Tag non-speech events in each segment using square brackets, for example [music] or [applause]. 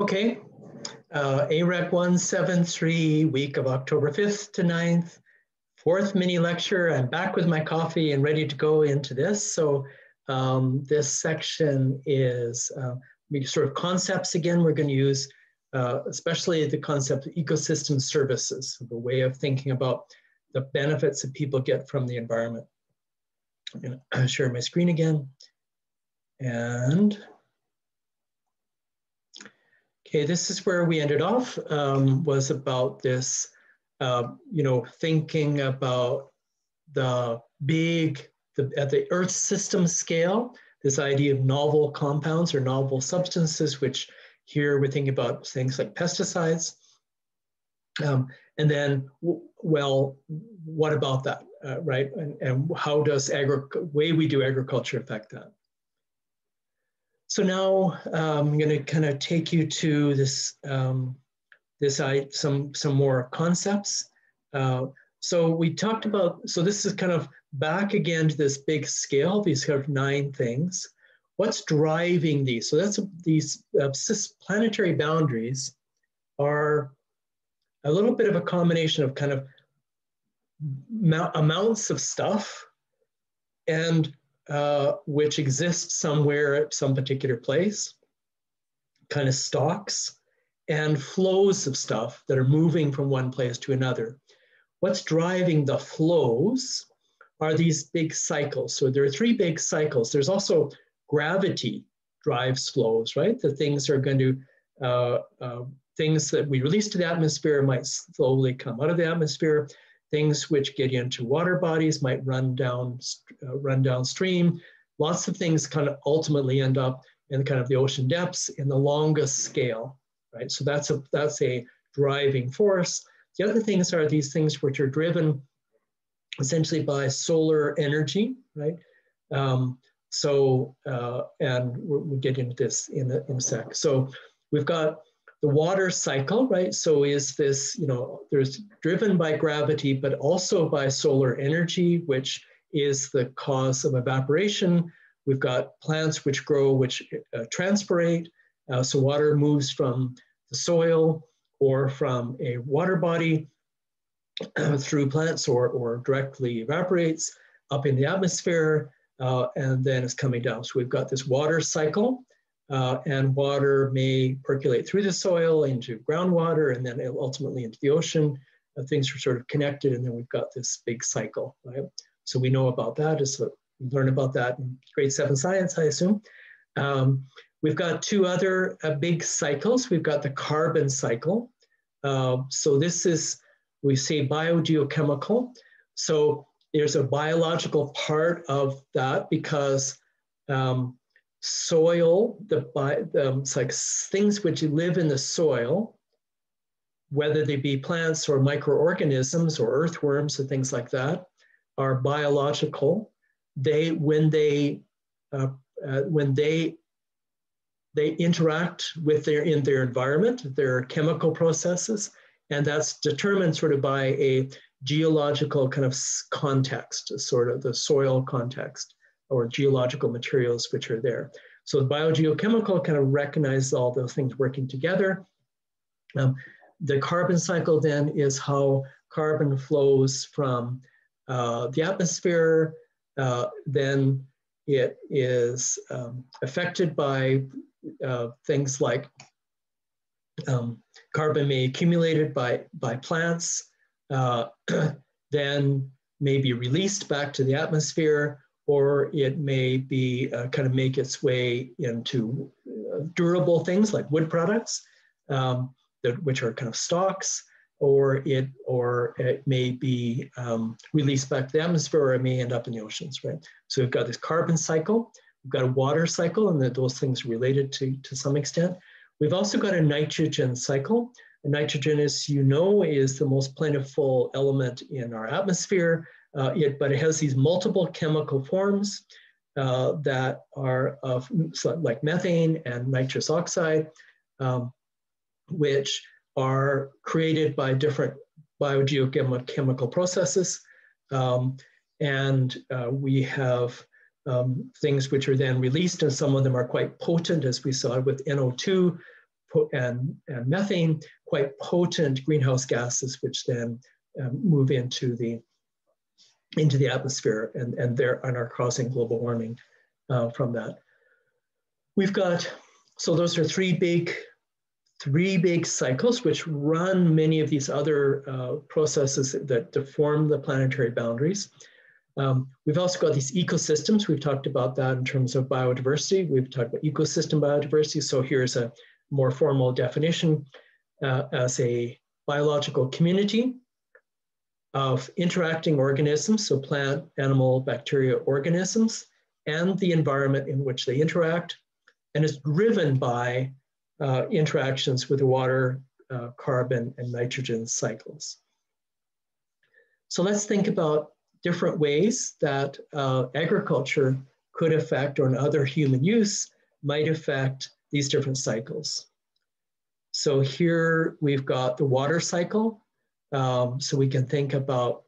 Okay, uh, AREC 173, week of October 5th to 9th, fourth mini lecture. I'm back with my coffee and ready to go into this. So um, this section is uh, sort of concepts again. We're going to use uh, especially the concept of ecosystem services, the way of thinking about the benefits that people get from the environment. I'm going to [clears throat] share my screen again. And Okay, this is where we ended off, um, was about this, uh, you know, thinking about the big, the, at the Earth system scale, this idea of novel compounds or novel substances, which here we're thinking about things like pesticides. Um, and then, well, what about that, uh, right? And, and how does agri way we do agriculture affect that? So now um, I'm going to kind of take you to this, um, this I, some, some more concepts. Uh, so we talked about, so this is kind of back again to this big scale, these kind of nine things. What's driving these? So that's these uh, planetary boundaries are a little bit of a combination of kind of amounts of stuff and uh, which exists somewhere at some particular place, kind of stocks, and flows of stuff that are moving from one place to another. What's driving the flows are these big cycles. So there are three big cycles. There's also gravity drives flows, right? The things are going to, uh, uh, things that we release to the atmosphere might slowly come out of the atmosphere. Things which get into water bodies might run down, uh, run downstream. Lots of things kind of ultimately end up in kind of the ocean depths in the longest scale, right? So that's a, that's a driving force. The other things are these things which are driven essentially by solar energy, right? Um, so, uh, and we'll get into this in in a sec. So we've got the water cycle, right? So is this, you know, there's driven by gravity, but also by solar energy, which is the cause of evaporation. We've got plants which grow, which uh, transpirate. Uh, so water moves from the soil or from a water body [clears throat] through plants or, or directly evaporates up in the atmosphere, uh, and then it's coming down. So we've got this water cycle uh, and water may percolate through the soil into groundwater and then ultimately into the ocean. Uh, things are sort of connected, and then we've got this big cycle, right? So we know about that. As we learn about that in grade seven science, I assume. Um, we've got two other uh, big cycles. We've got the carbon cycle. Uh, so this is, we say biogeochemical. So there's a biological part of that because um, soil, the, the it's like things which live in the soil, whether they be plants or microorganisms or earthworms and things like that, are biological. They, when they, uh, uh, when they, they interact with their, in their environment, their chemical processes, and that's determined sort of by a geological kind of context, sort of the soil context or geological materials which are there. So the biogeochemical kind of recognizes all those things working together. Um, the carbon cycle then is how carbon flows from uh, the atmosphere, uh, then it is um, affected by uh, things like um, carbon may accumulated by, by plants, uh, [clears throat] then may be released back to the atmosphere, or it may be uh, kind of make its way into uh, durable things like wood products, um, that, which are kind of stocks, or it or it may be um, released back to the atmosphere, or it may end up in the oceans, right? So we've got this carbon cycle, we've got a water cycle, and those things related to to some extent. We've also got a nitrogen cycle. And nitrogen, as you know, is the most plentiful element in our atmosphere uh, it, but it has these multiple chemical forms uh, that are of like methane and nitrous oxide, um, which are created by different biogeochemical processes. Um, and uh, we have um, things which are then released, and some of them are quite potent, as we saw with NO2, and, and methane, quite potent greenhouse gases, which then um, move into the into the atmosphere and, and there and are causing global warming uh, from that. We've got, so those are three big, three big cycles which run many of these other uh, processes that deform the planetary boundaries. Um, we've also got these ecosystems. We've talked about that in terms of biodiversity. We've talked about ecosystem biodiversity. So here's a more formal definition uh, as a biological community of interacting organisms, so plant, animal, bacteria, organisms, and the environment in which they interact, and is driven by uh, interactions with the water, uh, carbon, and nitrogen cycles. So let's think about different ways that uh, agriculture could affect or other human use might affect these different cycles. So here we've got the water cycle. Um, so we can think about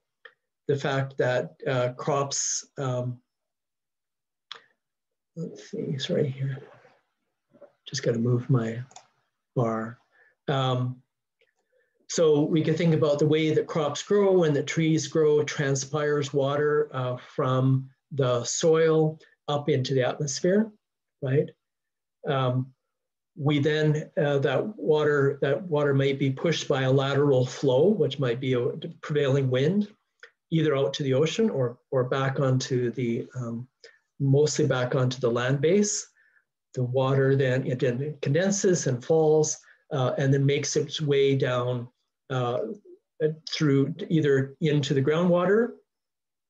the fact that uh, crops, um, let's see, it's right here. Just got to move my bar. Um, so we can think about the way that crops grow and that trees grow transpires water uh, from the soil up into the atmosphere, right? Um, we then, uh, that water, that water might be pushed by a lateral flow, which might be a prevailing wind, either out to the ocean or, or back onto the, um, mostly back onto the land base. The water then, it then condenses and falls uh, and then makes its way down uh, through either into the groundwater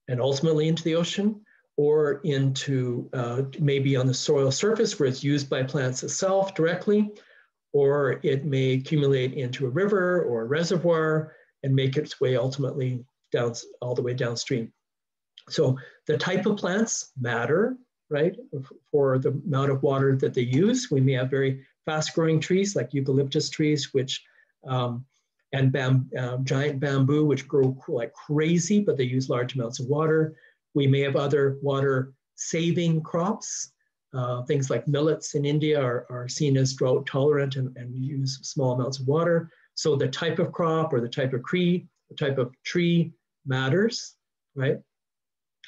and ultimately into the ocean or into uh, maybe on the soil surface where it's used by plants itself directly, or it may accumulate into a river or a reservoir and make its way ultimately down all the way downstream. So the type of plants matter, right, for the amount of water that they use. We may have very fast growing trees like eucalyptus trees, which um, and bam, uh, giant bamboo, which grow like crazy, but they use large amounts of water. We may have other water saving crops. Uh, things like millets in India are, are seen as drought tolerant and, and use small amounts of water. So the type of crop or the type of tree, the type of tree matters, right?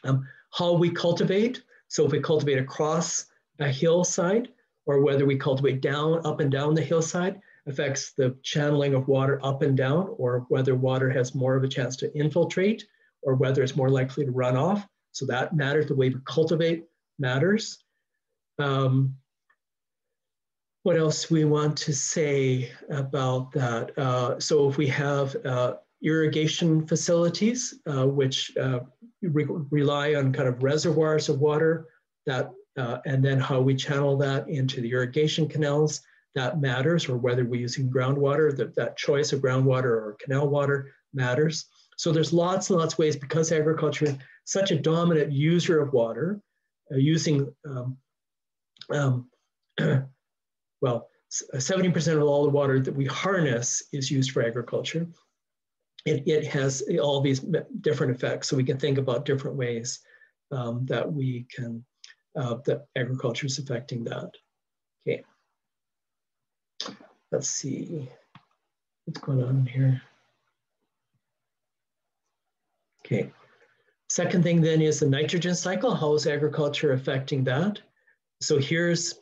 Um, how we cultivate. So if we cultivate across a hillside or whether we cultivate down, up and down the hillside, affects the channeling of water up and down, or whether water has more of a chance to infiltrate, or whether it's more likely to run off. So that matters. The way we cultivate matters. Um, what else we want to say about that? Uh, so if we have uh, irrigation facilities, uh, which uh, re rely on kind of reservoirs of water, that uh, and then how we channel that into the irrigation canals, that matters, or whether we're using groundwater, that, that choice of groundwater or canal water matters. So there's lots and lots of ways because agriculture is such a dominant user of water, uh, using, um, um, [clears throat] well, 70% of all the water that we harness is used for agriculture. It, it has all these different effects. So we can think about different ways um, that we can, uh, that agriculture is affecting that. Okay. Let's see what's going on here. Okay. Second thing then is the nitrogen cycle. How is agriculture affecting that? So here's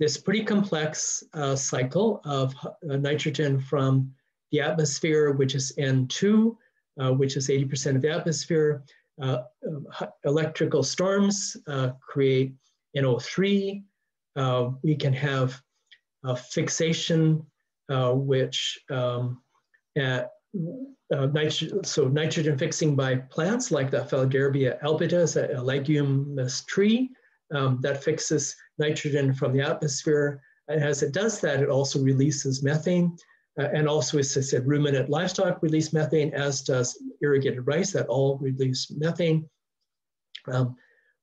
this pretty complex uh, cycle of uh, nitrogen from the atmosphere, which is N2, uh, which is 80% of the atmosphere. Uh, uh, electrical storms uh, create NO3. we can have fixation uh, which um, at, uh, so nitrogen fixing by plants like the Faidherbia albida, a leguminous tree um, that fixes nitrogen from the atmosphere. And as it does that, it also releases methane. Uh, and also, as I said, ruminant livestock release methane, as does irrigated rice, that all release methane. Um,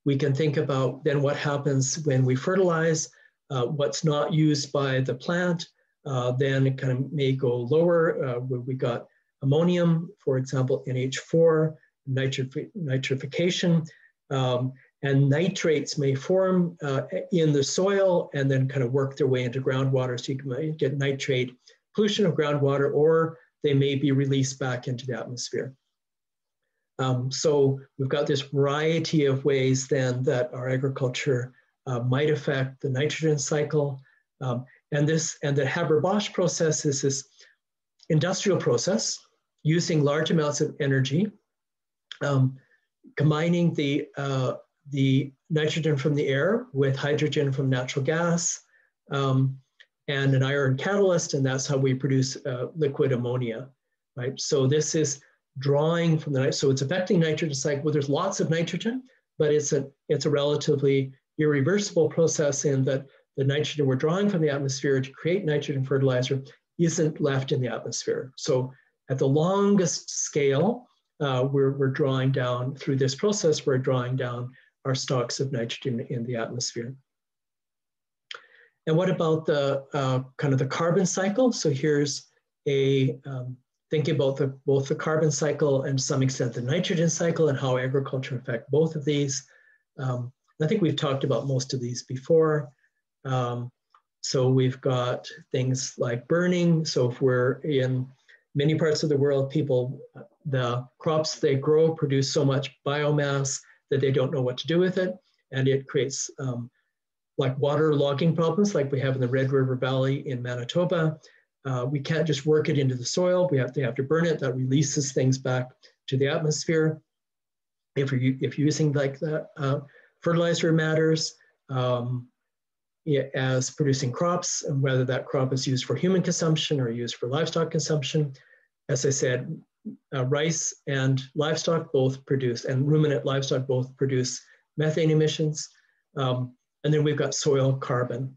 we can think about then what happens when we fertilize, uh, what's not used by the plant, uh, then it kind of may go lower uh, we got ammonium, for example, NH4, nitrification. Um, and nitrates may form uh, in the soil and then kind of work their way into groundwater. So you can get nitrate pollution of groundwater, or they may be released back into the atmosphere. Um, so we've got this variety of ways then that our agriculture uh, might affect the nitrogen cycle. Um, and this and the Haber-Bosch process is this industrial process using large amounts of energy, um, combining the, uh, the nitrogen from the air with hydrogen from natural gas um, and an iron catalyst, and that's how we produce uh, liquid ammonia, right? So this is drawing from the, so it's affecting nitrogen cycle. Well, there's lots of nitrogen, but it's a, it's a relatively irreversible process in that the nitrogen we're drawing from the atmosphere to create nitrogen fertilizer isn't left in the atmosphere. So at the longest scale, uh, we're, we're drawing down through this process, we're drawing down our stocks of nitrogen in the atmosphere. And what about the uh, kind of the carbon cycle? So here's a um, thinking about the, both the carbon cycle and to some extent the nitrogen cycle and how agriculture affect both of these. Um, I think we've talked about most of these before. Um, so we've got things like burning. So if we're in many parts of the world, people, the crops they grow produce so much biomass that they don't know what to do with it. And it creates um, like water logging problems like we have in the Red River Valley in Manitoba. Uh, we can't just work it into the soil. We have to have to burn it. That releases things back to the atmosphere. If you're, if you're using like that, uh, fertilizer matters. Um, as producing crops, and whether that crop is used for human consumption or used for livestock consumption. As I said, uh, rice and livestock both produce, and ruminant livestock both produce methane emissions. Um, and then we've got soil carbon.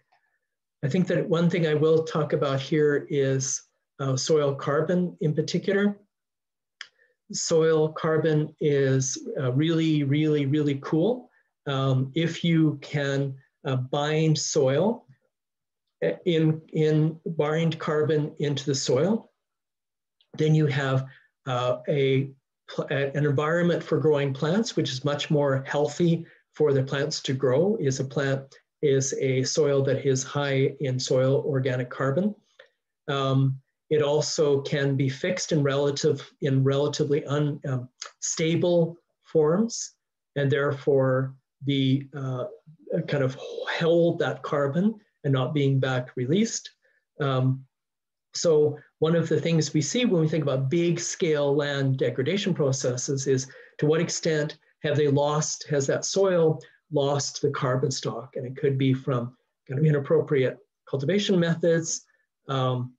I think that one thing I will talk about here is uh, soil carbon in particular. Soil carbon is uh, really, really, really cool. Um, if you can uh, bind soil uh, in, in bind carbon into the soil, then you have uh, a, an environment for growing plants, which is much more healthy for the plants to grow, is a plant, is a soil that is high in soil organic carbon. Um, it also can be fixed in relative in relatively unstable um, forms, and therefore be uh, kind of held that carbon and not being back released. Um, so one of the things we see when we think about big scale land degradation processes is to what extent have they lost, has that soil lost the carbon stock? And it could be from kind of inappropriate cultivation methods, um,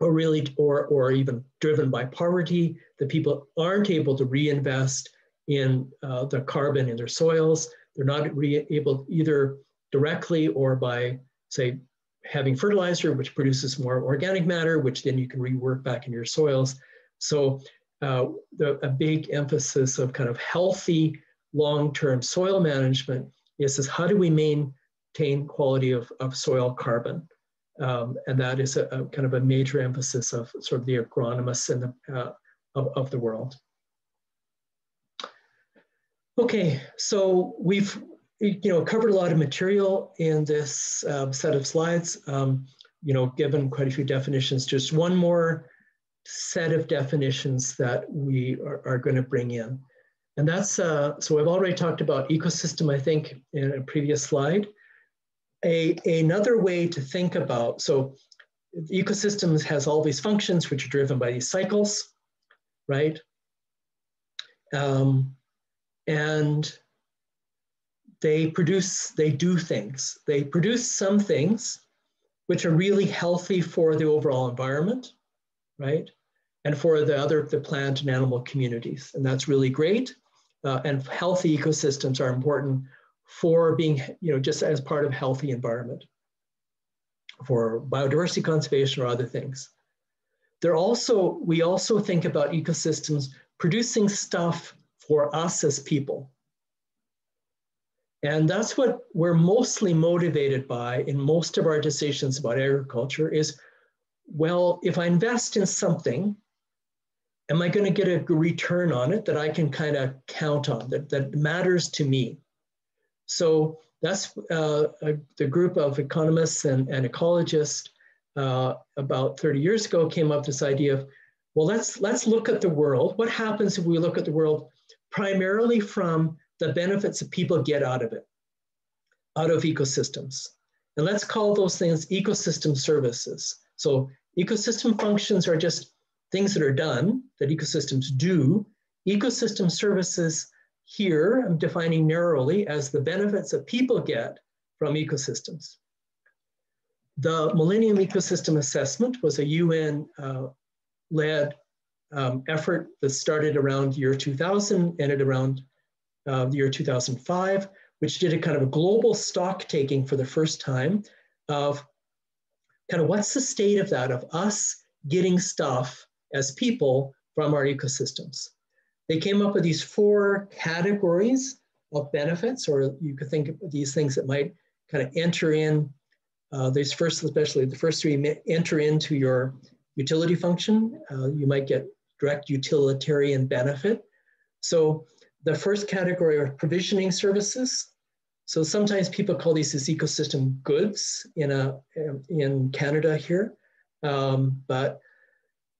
or really, or, or even driven by poverty, that people aren't able to reinvest in uh, the carbon in their soils. They're not able either directly or by, say, having fertilizer, which produces more organic matter, which then you can rework back in your soils. So uh, the, a big emphasis of kind of healthy long-term soil management is, is how do we maintain quality of, of soil carbon? Um, and that is a, a, kind of a major emphasis of sort of the agronomists in the, uh, of, of the world. Okay, so we've you know covered a lot of material in this um, set of slides. Um, you know, given quite a few definitions, just one more set of definitions that we are, are going to bring in. And that's, uh, so I've already talked about ecosystem, I think, in a previous slide. A, another way to think about, so ecosystems has all these functions which are driven by these cycles, right? Um, and they produce, they do things. They produce some things which are really healthy for the overall environment, right? And for the other, the plant and animal communities. And that's really great. Uh, and healthy ecosystems are important for being, you know, just as part of healthy environment for biodiversity conservation or other things. They're also, we also think about ecosystems producing stuff for us as people. And that's what we're mostly motivated by in most of our decisions about agriculture is, well, if I invest in something, am I going to get a return on it that I can kind of count on, that, that matters to me? So that's uh, a, the group of economists and, and ecologists uh, about 30 years ago came up with this idea of, well, let's, let's look at the world. What happens if we look at the world primarily from the benefits that people get out of it, out of ecosystems? And let's call those things ecosystem services. So ecosystem functions are just things that are done that ecosystems do. Ecosystem services here, I'm defining narrowly as the benefits that people get from ecosystems. The Millennium Ecosystem Assessment was a UN uh, led um, effort that started around year 2000, ended around uh, the year 2005, which did a kind of a global stock taking for the first time of kind of what's the state of that, of us getting stuff as people from our ecosystems. They came up with these four categories of benefits, or you could think of these things that might kind of enter in, uh, these first, especially the first three enter into your utility function. Uh, you might get direct utilitarian benefit. So the first category are provisioning services. So sometimes people call these as ecosystem goods in, a, in Canada here, um, but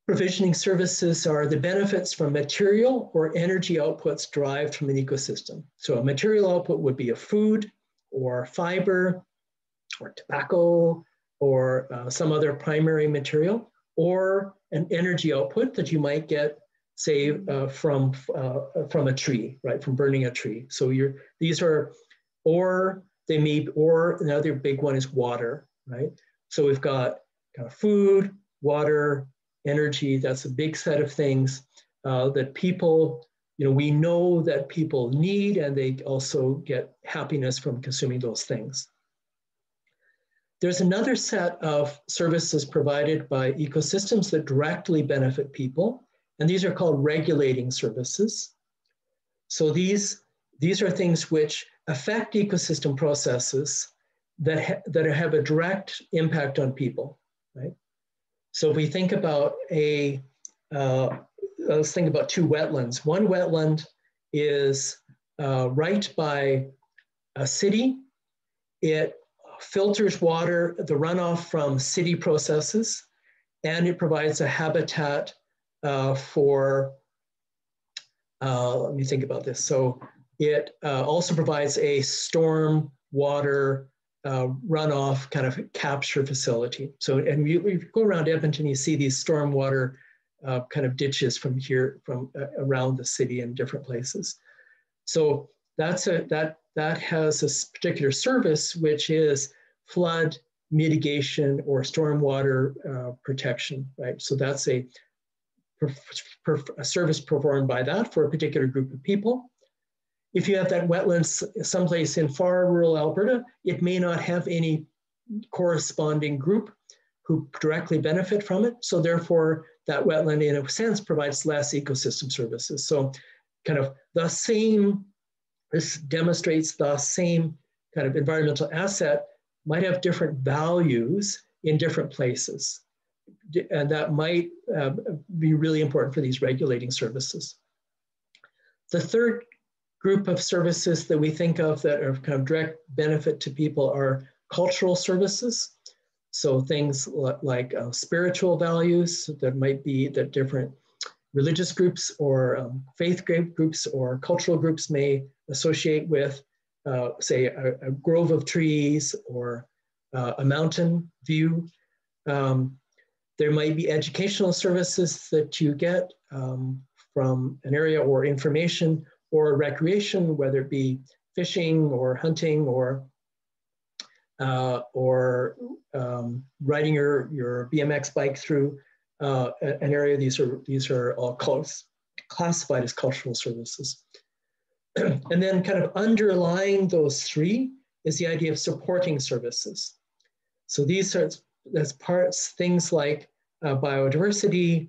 Provisioning services are the benefits from material or energy outputs derived from an ecosystem. So a material output would be a food or fiber or tobacco or uh, some other primary material or an energy output that you might get say uh, from, uh, from a tree, right, from burning a tree. So you're, these are, or they may, or another big one is water, right? So we've got kind of food, water, energy. That's a big set of things uh, that people, you know, we know that people need and they also get happiness from consuming those things. There's another set of services provided by ecosystems that directly benefit people, and these are called regulating services. So these, these are things which affect ecosystem processes that, ha that have a direct impact on people, right? So if we think about a, uh, let's think about two wetlands. One wetland is uh, right by a city. It filters water, the runoff from city processes, and it provides a habitat uh, for, uh, let me think about this. So it uh, also provides a storm water uh, runoff kind of capture facility. So, and you, you, go around Edmonton, you see these stormwater uh, kind of ditches from here, from uh, around the city in different places. So that's a, that, that has a particular service, which is flood mitigation or stormwater uh, protection, right? So that's a, a service performed by that for a particular group of people. If you have that wetlands someplace in far rural Alberta, it may not have any corresponding group who directly benefit from it. So therefore, that wetland in a sense provides less ecosystem services. So kind of the same, this demonstrates the same kind of environmental asset might have different values in different places. And that might uh, be really important for these regulating services. The third group of services that we think of that are kind of direct benefit to people are cultural services. So things like uh, spiritual values that might be that different religious groups or um, faith groups or cultural groups may associate with, uh, say, a, a, grove of trees or uh, a mountain view. Um, there might be educational services that you get um, from an area or information or recreation, whether it be fishing or hunting or uh, or um, riding your, your BMX bike through uh, an area. These are, these are all close, classified as cultural services. [clears throat] and then kind of underlying those three is the idea of supporting services. So these are as parts, things like uh, biodiversity,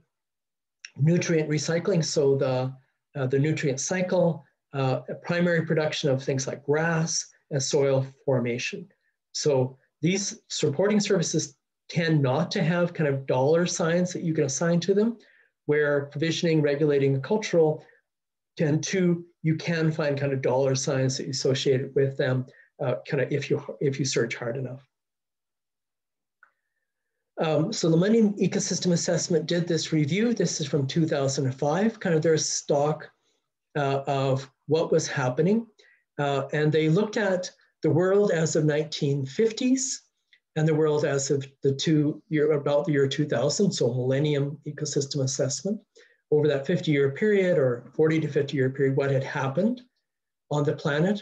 nutrient recycling, so the uh, the nutrient cycle, uh, primary production of things like grass and soil formation. So these supporting services tend not to have kind of dollar signs that you can assign to them, where provisioning, regulating, cultural and two, you can find kind of dollar signs associated with them uh, kind of if you, if you search hard enough. Um, so the Millennium Ecosystem Assessment did this review. This is from 2005, kind of their stock uh, of what was happening. Uh, and they looked at the world as of 1950s and the world as of the two year, about the year 2000, so Millennium Ecosystem Assessment. Over that 50 year period or 40 to 50 year period, what had happened on the planet.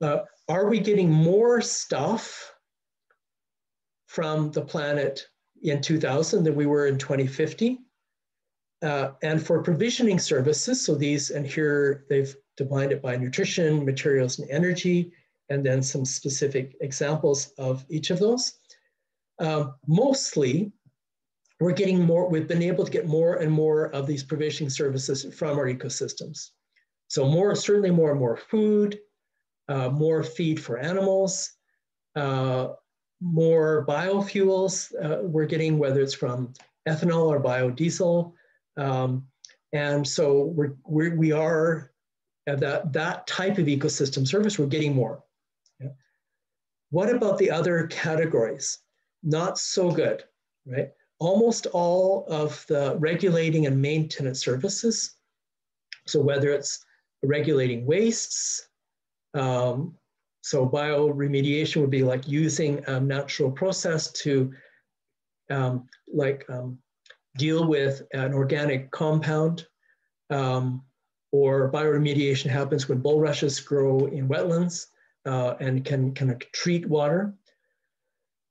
Uh, are we getting more stuff from the planet in 2000 than we were in 2050? Uh, and for provisioning services, so these, and here they've defined it by nutrition, materials, and energy, and then some specific examples of each of those. Um, mostly, we're getting more, we've been able to get more and more of these provisioning services from our ecosystems. So more, certainly more and more food, uh, more feed for animals, uh, more biofuels uh, we're getting, whether it's from ethanol or biodiesel. Um, and so we're, we're, we are that, that type of ecosystem service, we're getting more. What about the other categories? Not so good, right? Almost all of the regulating and maintenance services, so whether it's regulating wastes, um, so bioremediation would be like using a natural process to um, like um, deal with an organic compound um, or bioremediation happens when bulrushes grow in wetlands uh, and can kind of treat water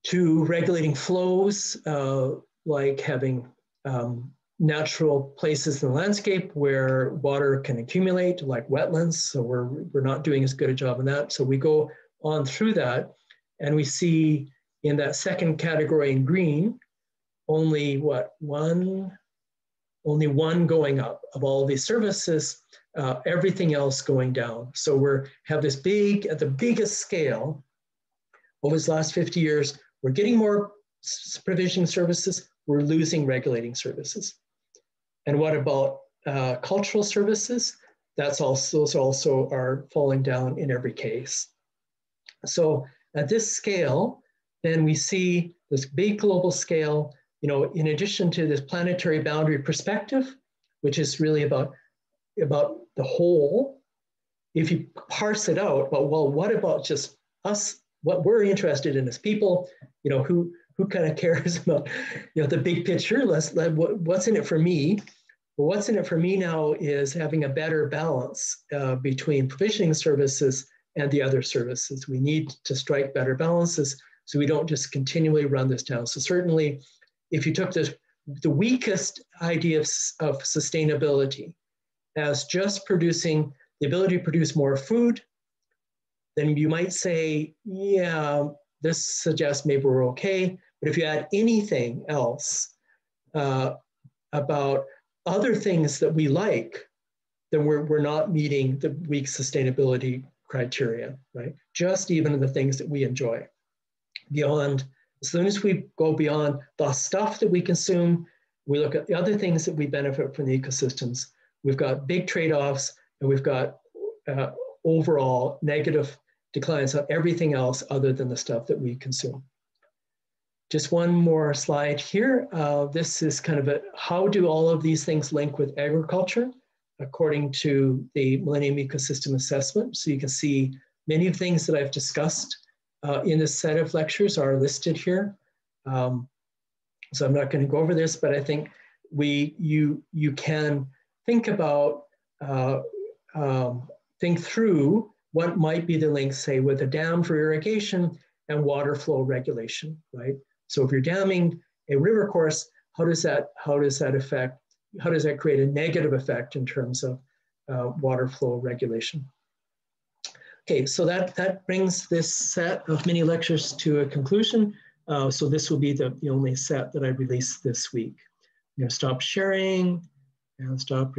to regulating flows uh, like having um, natural places in the landscape where water can accumulate like wetlands. So we're, we're not doing as good a job in that. So we go on through that and we see in that second category in green, only what, one, only one going up of all these services, uh, everything else going down. So we're have this big, at the biggest scale, over this last 50 years, we're getting more provisioning services, we're losing regulating services. And what about uh, cultural services? That's also, those also are falling down in every case. So at this scale, then we see this big global scale, you know, in addition to this planetary boundary perspective, which is really about, about the whole, if you parse it out, well, well, what about just us, what we're interested in as people, you know, who, who kind of [laughs] cares about you know the big picture? Let's let, what, what's in it for me? Well what's in it for me now is having a better balance uh, between provisioning services and the other services. We need to strike better balances so we don't just continually run this down. So certainly if you took this the weakest idea of, of sustainability as just producing the ability to produce more food then you might say yeah this suggests maybe we're okay. But if you add anything else uh, about other things that we like, then we're, we're not meeting the weak sustainability criteria, right? Just even the things that we enjoy. Beyond, as soon as we go beyond the stuff that we consume, we look at the other things that we benefit from the ecosystems. We've got big trade-offs and we've got uh, overall negative declines on everything else other than the stuff that we consume. Just one more slide here. Uh, this is kind of a, how do all of these things link with agriculture according to the Millennium Ecosystem Assessment. So you can see many of things that I've discussed uh, in this set of lectures are listed here. Um, so I'm not going to go over this, but I think we you you can think about uh, um, think through what might be the link, say, with a dam for irrigation and water flow regulation, right? So if you're damming a river course, how does that, how does that affect, how does that create a negative effect in terms of uh, water flow regulation? Okay, so that, that brings this set of mini lectures to a conclusion. Uh, so this will be the, the only set that I release this week. I'm gonna stop sharing and stop